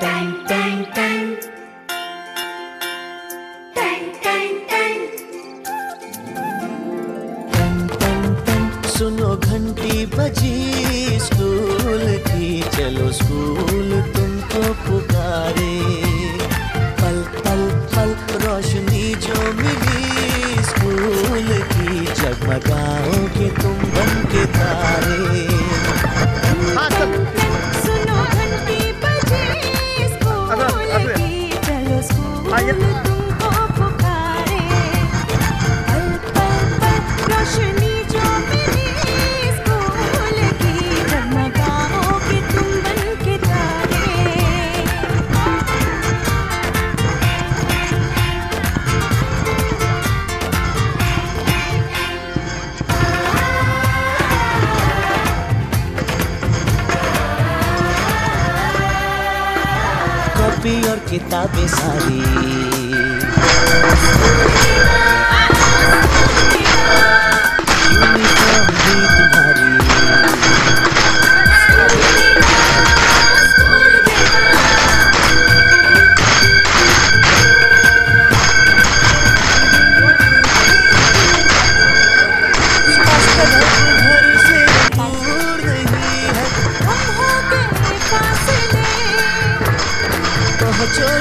Bang, bang, bang. Bang, bang, bang. बन, बन, बन, सुनो घंटी बजी किताबें सारी।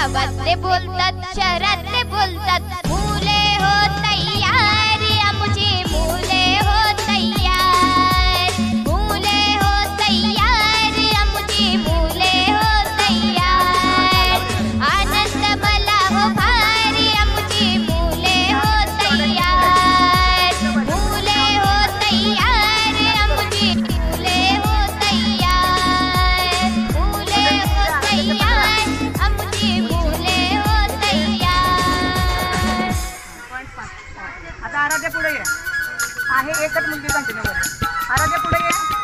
गावातले बोलतात शहरातले बोलतात. आराध्या पुढे ये. आहे एकच मुलगी कंटिन्यू आराध्या पुढे ये.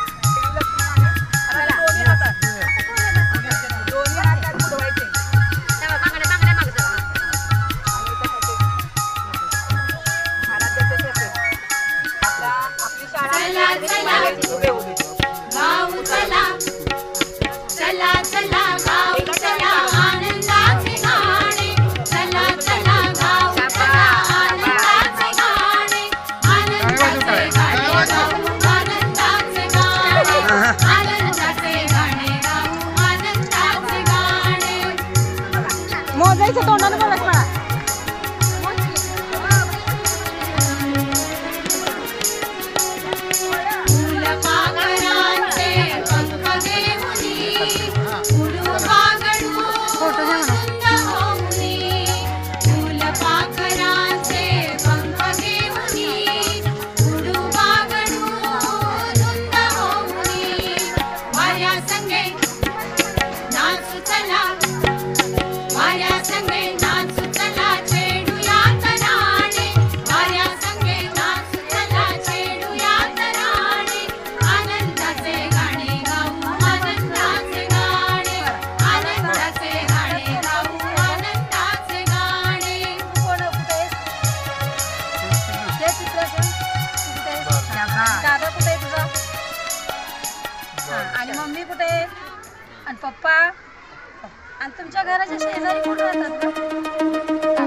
आणि मम्मी कुठे आणि पप्पा? आणि तुमच्या घराच्या शेजारी कोण राहतात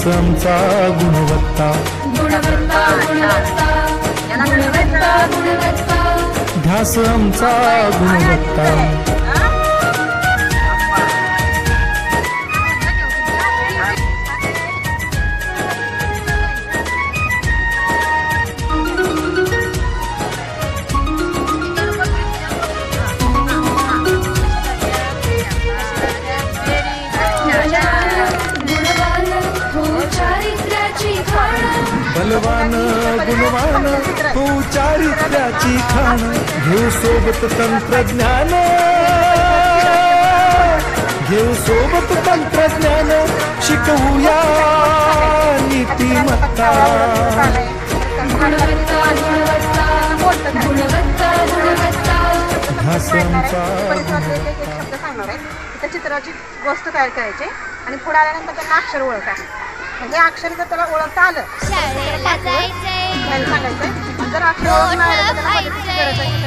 ध्यास आमचा गुणवत्ता गुणवत्ता. गुणवत्ता गुणवत्ता. गुणवत्ता ध्यास आमचा गुणवत्ता चारित्र्याची खाण घेऊ सोबत तंत्रज्ञान. घेऊ सोबत तंत्रज्ञान शिकवूया नीतिमत्ता. शब्द सांगणार आहे. त्या चित्राची गोष्ट तयार करायची आणि पुढे आल्यानंतर त्यांना अक्षर ओळखा म्हणजे अक्षर जर त्याला ओळखता आलं. जर अक्षर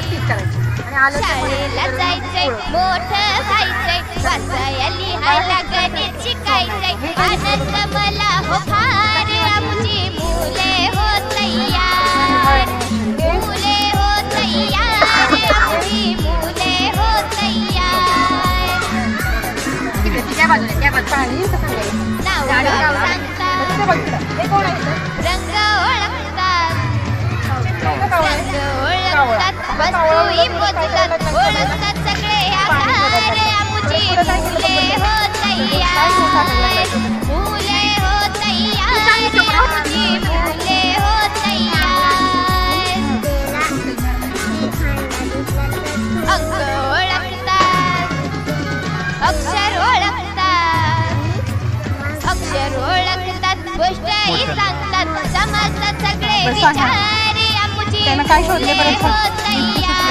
तीच करायची. आणि आलं शाळेला जायचंय. मोठं व्हायचंय वाचाया लिहायला गणित शिकायचंय. आनंद मला हो फार आमची मुले हो तयार. मुले हो तयार आमची मुले हो तयार. पाणी कसं सांगायचं? नाव. हे कोण आहे वस्तूही मोजतात ओळखतात सगळे आकार आमुची मुले हो तयार मुले हो तयार आमुची मुले हो तयार अंक ओळखतात अक्षर ओळखतात अक्षर ओळखतात गोष्टही सांगतात समजतात सगळे विचार आमुची मुले हो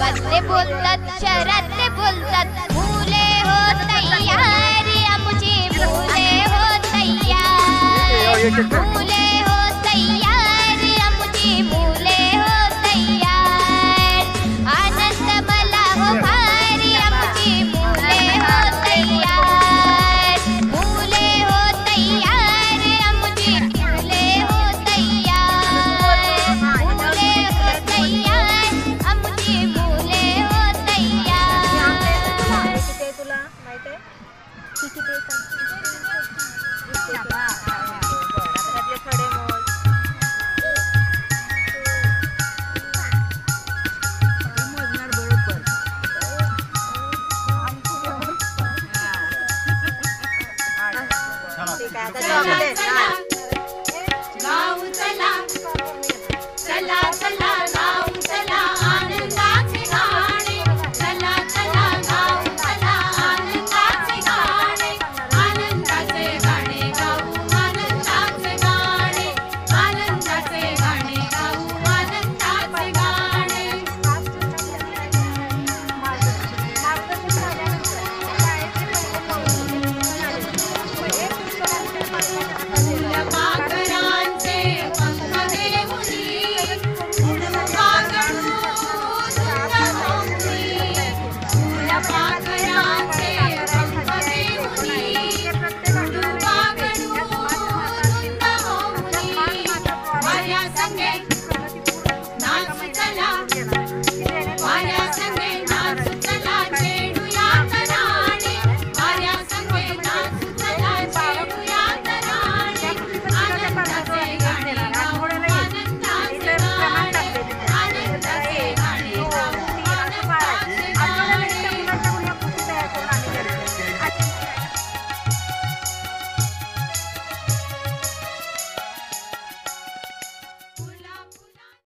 बदले बोलत शरत बोलत भूले हो तैयार मुझे भूले हो तैयार। भूले